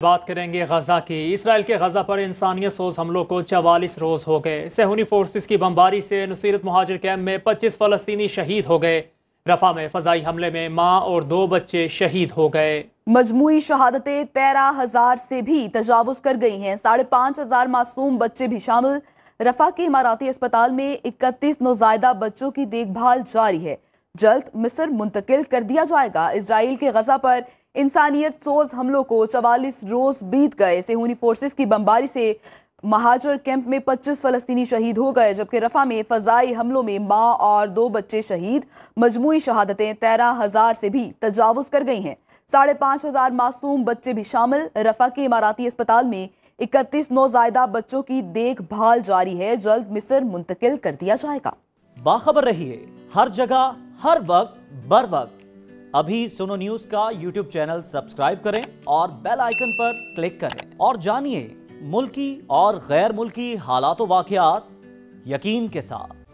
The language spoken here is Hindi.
बात करेंगे गजा की। इसराइल के गजा पर इंसानियत सोज हमलों को चवालीस रोज हो गए। सेहूनी फोर्सेस की बमबारी से नुसीरत महाजिर कैम्प में 25 फलस्तीनी शहीद हो गए। रफा में फजाई हमले में माँ और दो बच्चे शहीद हो गए। मजमुई शहादतें तेरह हज़ार से भी तजावज कर गई हैं। साढ़े पाँच हज़ार मासूम बच्चे भी शामिल। रफा के इमाराती अस्पताल में इकतीस नौजायदा बच्चों की देखभाल जारी है। जल्द मिस्र मुंतकिल कर दिया जाएगा। इसराइल के गजा पर इंसानियत सोज हमलों को चवालीस रोज बीत गए। सेहूनी फोर्सेस की बमबारी से महाजर कैंप में 25 फलस्तीनी शहीद हो गए, जबकि रफा में फजाई हमलों में माँ और दो बच्चे शहीद। मजमुई शहादतें तेरह हज़ार से भी तजावज कर गई हैं। साढ़े पाँच हज़ार मासूम बच्चे भी शामिल। रफा के इमाराती अस्पताल में इकतीस नौजायदा बच्चों की देखभाल जारी है। जल्द मिस्र मुंतकिल कर दिया जाएगा। बाखबर रहिए, हर जगह, हर वक्त, बर वक्त। अभी सुनो न्यूज़ का यूट्यूब चैनल सब्सक्राइब करें और बेल आइकन पर क्लिक करें। और जानिए, मुल्की और गैर मुल्की हालात वाकयात यकीन के साथ।